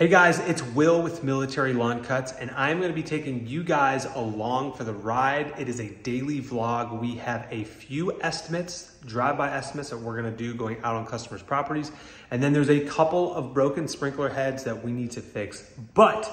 Hey guys, it's Will with Military Lawn Cuts, and I'm going to be taking you guys along for the ride. It is a daily vlog. We have a few estimates, drive-by estimates that we're going to do going out on customers' properties, and then there's a couple of broken sprinkler heads that we need to fix. But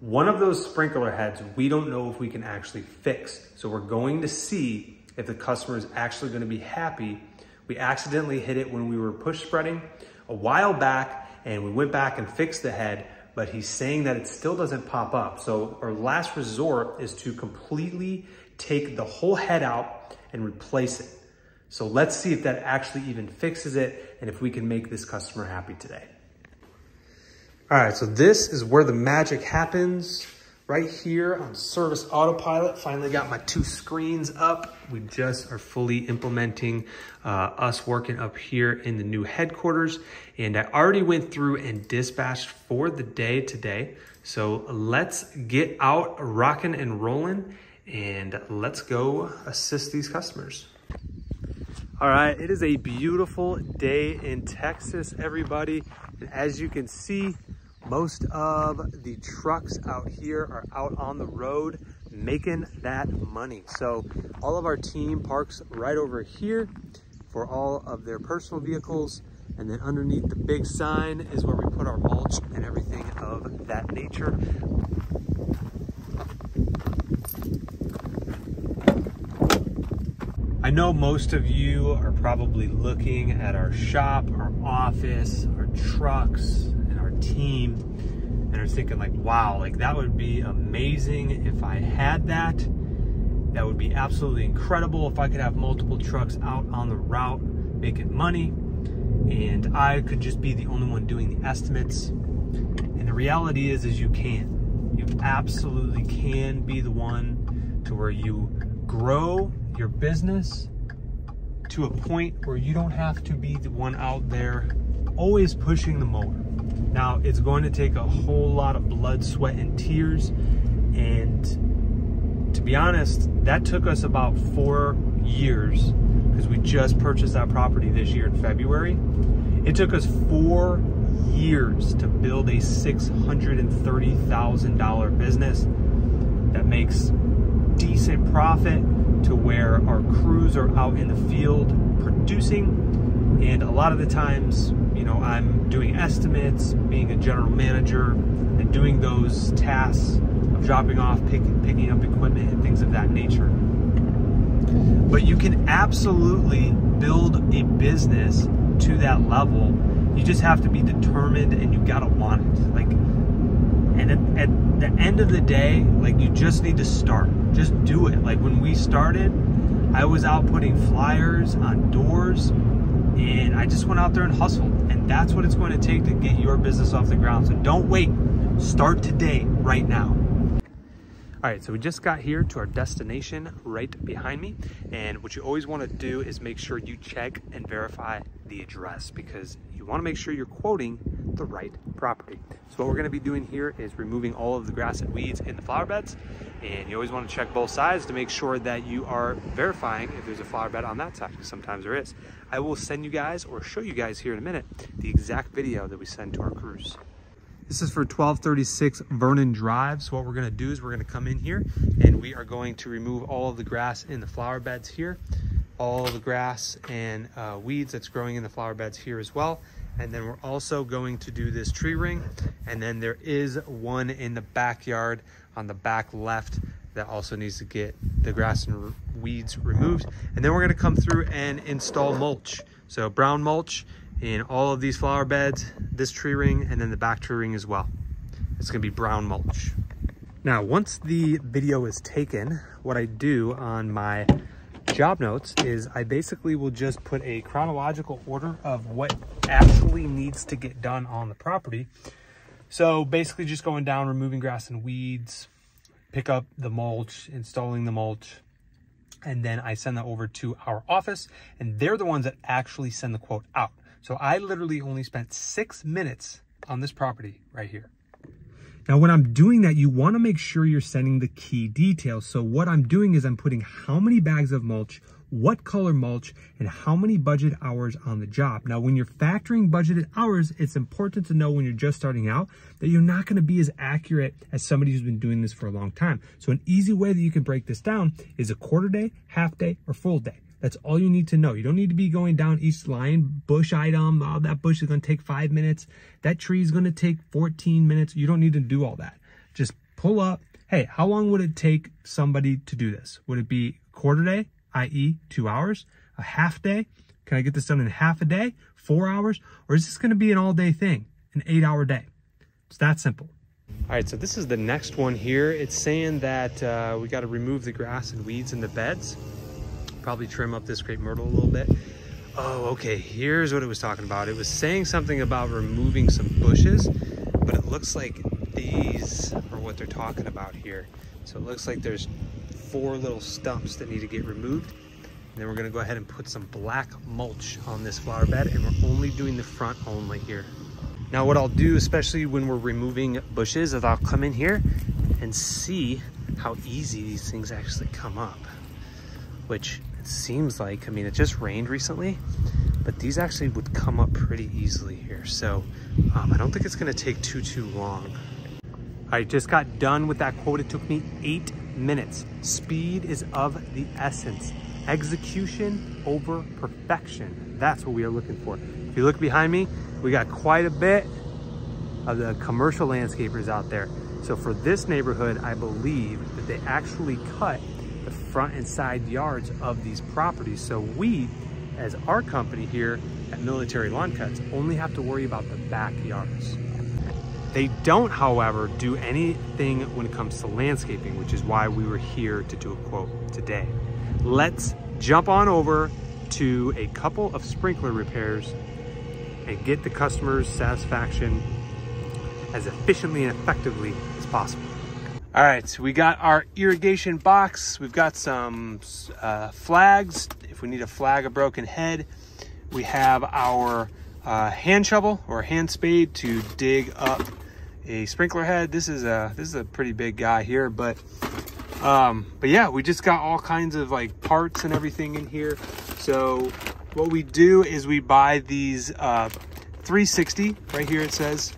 one of those sprinkler heads, we don't know if we can actually fix. So we're going to see if the customer is actually going to be happy. We accidentally hit it when we were push spreading a while back and we went back and fixed the head, but he's saying that it still doesn't pop up. So our last resort is to completely take the whole head out and replace it. So let's see if that actually even fixes it and if we can make this customer happy today. All right, so this is where the magic happens right here on Service Autopilot. Finally got my two screens up. We just are fully implementing uh, us working up here in the new headquarters. And I already went through and dispatched for the day today. So let's get out rocking and rolling and let's go assist these customers. All right, it is a beautiful day in Texas, everybody. And as you can see, most of the trucks out here are out on the road making that money. So all of our team parks right over here for all of their personal vehicles. And then underneath the big sign is where we put our mulch and everything of that nature. I know most of you are probably looking at our shop, our office, our trucks, team and are thinking like, wow, like that would be amazing if I had that. That would be absolutely incredible if I could have multiple trucks out on the route making money and I could just be the only one doing the estimates. And the reality is, is you can. You absolutely can be the one to where you grow your business to a point where you don't have to be the one out there always pushing the mower. Now, it's going to take a whole lot of blood, sweat, and tears. And to be honest, that took us about four years because we just purchased that property this year in February. It took us four years to build a $630,000 business that makes decent profit to where our crews are out in the field producing. And a lot of the times you know, I'm doing estimates, being a general manager, and doing those tasks of dropping off, pick, picking up equipment, and things of that nature. But you can absolutely build a business to that level. You just have to be determined and you gotta want it. Like, and at, at the end of the day, like you just need to start. Just do it. Like when we started, I was out putting flyers on doors and I just went out there and hustled. And that's what it's going to take to get your business off the ground. So don't wait. Start today, right now. All right, so we just got here to our destination right behind me. And what you always want to do is make sure you check and verify the address because you want to make sure you're quoting the right property. So what we're going to be doing here is removing all of the grass and weeds in the flower beds. And you always want to check both sides to make sure that you are verifying if there's a flower bed on that side, because sometimes there is. I will send you guys or show you guys here in a minute the exact video that we send to our crews. This is for 1236 Vernon Drive. So what we're gonna do is we're gonna come in here and we are going to remove all of the grass in the flower beds here, all the grass and uh, weeds that's growing in the flower beds here as well. And then we're also going to do this tree ring. And then there is one in the backyard on the back left that also needs to get the grass and weeds removed. And then we're gonna come through and install mulch. So brown mulch in all of these flower beds, this tree ring, and then the back tree ring as well. It's gonna be brown mulch. Now, once the video is taken, what I do on my job notes is I basically will just put a chronological order of what actually needs to get done on the property. So basically just going down, removing grass and weeds, pick up the mulch, installing the mulch, and then I send that over to our office and they're the ones that actually send the quote out. So I literally only spent six minutes on this property right here. Now, when I'm doing that, you want to make sure you're sending the key details. So what I'm doing is I'm putting how many bags of mulch, what color mulch, and how many budget hours on the job. Now, when you're factoring budgeted hours, it's important to know when you're just starting out that you're not gonna be as accurate as somebody who's been doing this for a long time. So an easy way that you can break this down is a quarter day, half day, or full day. That's all you need to know. You don't need to be going down each line, bush item, oh, that bush is gonna take five minutes. That tree is gonna take 14 minutes. You don't need to do all that. Just pull up, hey, how long would it take somebody to do this? Would it be quarter day, i.e. two hours, a half day? Can I get this done in half a day, four hours? Or is this gonna be an all day thing, an eight hour day? It's that simple. All right, so this is the next one here. It's saying that uh, we gotta remove the grass and weeds in the beds. Probably trim up this crepe myrtle a little bit. Oh, okay, here's what it was talking about. It was saying something about removing some bushes, but it looks like these are what they're talking about here. So it looks like there's four little stumps that need to get removed. And then we're gonna go ahead and put some black mulch on this flower bed and we're only doing the front only here. Now what I'll do, especially when we're removing bushes, is I'll come in here and see how easy these things actually come up. Which seems like, I mean, it just rained recently, but these actually would come up pretty easily here. So um, I don't think it's gonna take too, too long. I just got done with that quote. It took me eight minutes. Speed is of the essence. Execution over perfection. That's what we are looking for. If you look behind me, we got quite a bit of the commercial landscapers out there. So for this neighborhood, I believe that they actually cut the front and side yards of these properties. So we, as our company here at Military Lawn Cuts, only have to worry about the backyards. They don't, however, do anything when it comes to landscaping, which is why we were here to do a quote today. Let's jump on over to a couple of sprinkler repairs and get the customer's satisfaction as efficiently and effectively as possible. All right, so we got our irrigation box. We've got some uh, flags. If we need a flag a broken head, we have our uh, hand shovel or hand spade to dig up a sprinkler head. This is a this is a pretty big guy here, but um, but yeah, we just got all kinds of like parts and everything in here. So what we do is we buy these uh, 360 right here. It says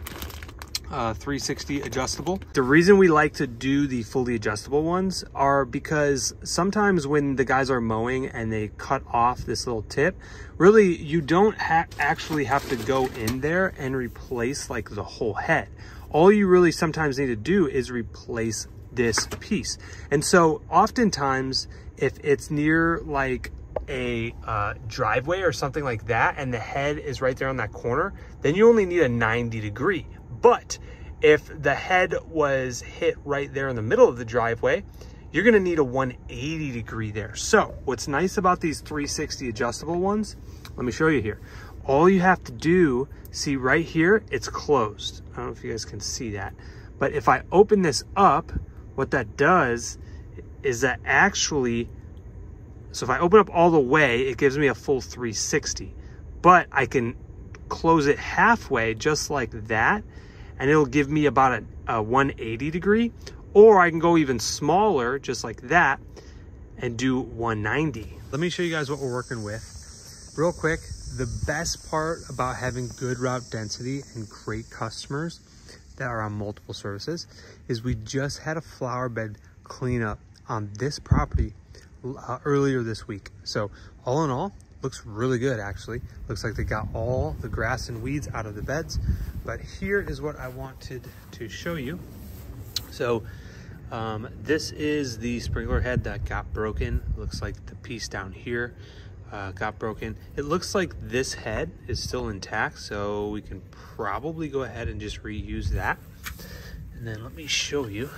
uh, 360 adjustable. The reason we like to do the fully adjustable ones are because sometimes when the guys are mowing and they cut off this little tip, really you don't ha actually have to go in there and replace like the whole head all you really sometimes need to do is replace this piece. And so oftentimes if it's near like a uh, driveway or something like that and the head is right there on that corner, then you only need a 90 degree. But if the head was hit right there in the middle of the driveway, you're gonna need a 180 degree there. So what's nice about these 360 adjustable ones, let me show you here all you have to do, see right here, it's closed. I don't know if you guys can see that. But if I open this up, what that does is that actually, so if I open up all the way, it gives me a full 360. But I can close it halfway just like that, and it'll give me about a, a 180 degree. Or I can go even smaller, just like that, and do 190. Let me show you guys what we're working with. Real quick, the best part about having good route density and great customers that are on multiple services is we just had a flower bed cleanup on this property uh, earlier this week. So all in all, looks really good actually. Looks like they got all the grass and weeds out of the beds. But here is what I wanted to show you. So um, this is the sprinkler head that got broken. Looks like the piece down here uh, got broken. It looks like this head is still intact, so we can probably go ahead and just reuse that. And then let me show you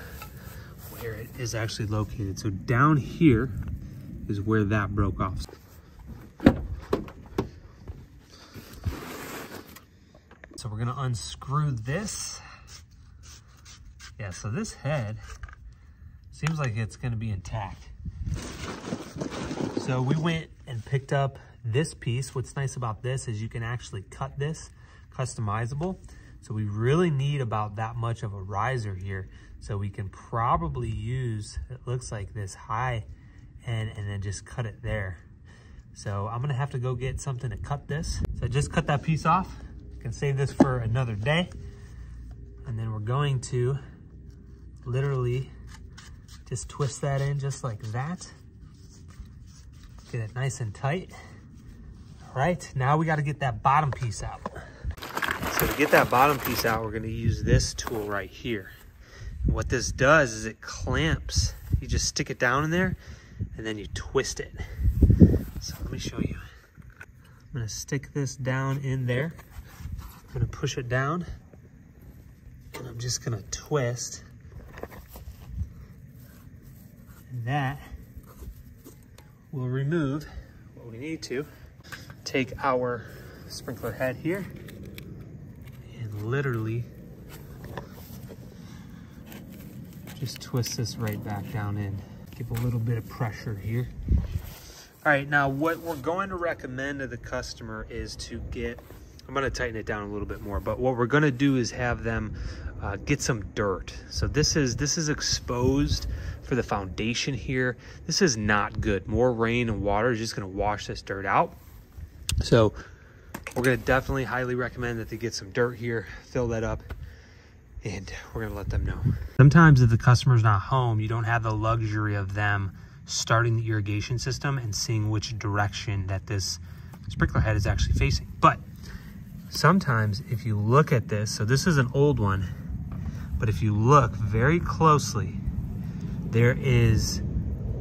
where it is actually located. So down here is where that broke off. So gonna unscrew this. Yeah, so this head seems like it's gonna be intact. So we went and picked up this piece. What's nice about this is you can actually cut this customizable. So we really need about that much of a riser here. So we can probably use, it looks like this high end and then just cut it there. So I'm gonna have to go get something to cut this. So I just cut that piece off. Can save this for another day. And then we're going to literally just twist that in just like that. Get it nice and tight. All right, now we gotta get that bottom piece out. So to get that bottom piece out, we're gonna use this tool right here. What this does is it clamps. You just stick it down in there and then you twist it. So let me show you. I'm gonna stick this down in there. I'm gonna push it down and I'm just gonna twist. And that will remove what we need to. Take our sprinkler head here and literally just twist this right back down in. Give a little bit of pressure here. All right, now what we're going to recommend to the customer is to get, I'm gonna tighten it down a little bit more, but what we're gonna do is have them uh, get some dirt. So this is, this is exposed for the foundation here. This is not good. More rain and water is just gonna wash this dirt out. So we're gonna definitely highly recommend that they get some dirt here, fill that up, and we're gonna let them know. Sometimes if the customer's not home, you don't have the luxury of them starting the irrigation system and seeing which direction that this sprinkler head is actually facing. But sometimes if you look at this, so this is an old one, but if you look very closely, there is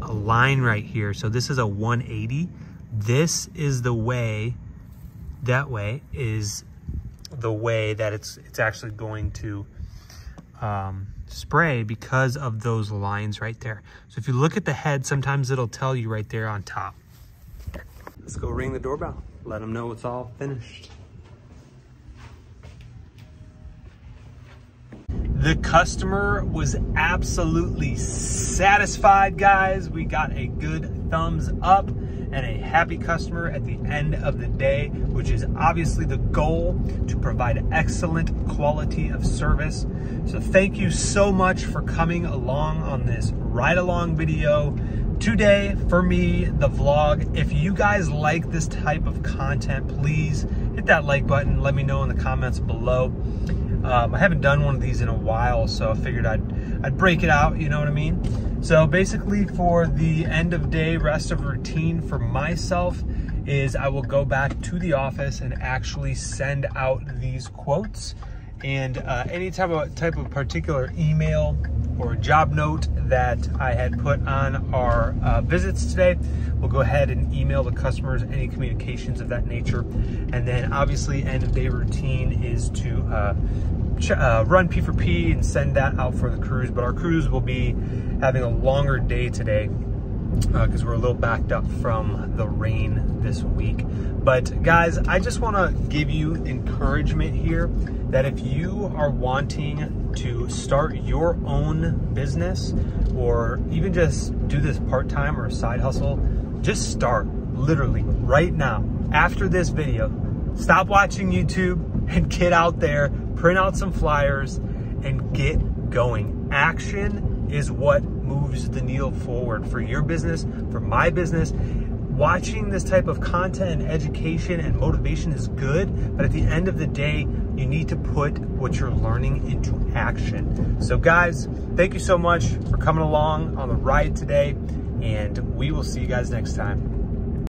a line right here. So this is a 180. This is the way, that way is the way that it's it's actually going to um, spray because of those lines right there. So if you look at the head, sometimes it'll tell you right there on top. Let's go ring the doorbell. Let them know it's all finished. The customer was absolutely satisfied, guys. We got a good thumbs up and a happy customer at the end of the day, which is obviously the goal to provide excellent quality of service. So thank you so much for coming along on this ride along video today for me, the vlog. If you guys like this type of content, please hit that like button. Let me know in the comments below. Um, I haven't done one of these in a while, so I figured I'd, I'd break it out, you know what I mean? So basically for the end of day rest of routine for myself is I will go back to the office and actually send out these quotes and uh, any type of type of particular email or job note that I had put on our uh, visits today. We'll go ahead and email the customers any communications of that nature. And then obviously end of day routine is to uh, uh, run P4P and send that out for the crews. But our crews will be having a longer day today because uh, we're a little backed up from the rain this week. But guys, I just want to give you encouragement here that if you are wanting to start your own business or even just do this part-time or side hustle, just start literally right now after this video. Stop watching YouTube and get out there print out some flyers, and get going. Action is what moves the needle forward for your business, for my business. Watching this type of content and education and motivation is good, but at the end of the day, you need to put what you're learning into action. So guys, thank you so much for coming along on the ride today, and we will see you guys next time.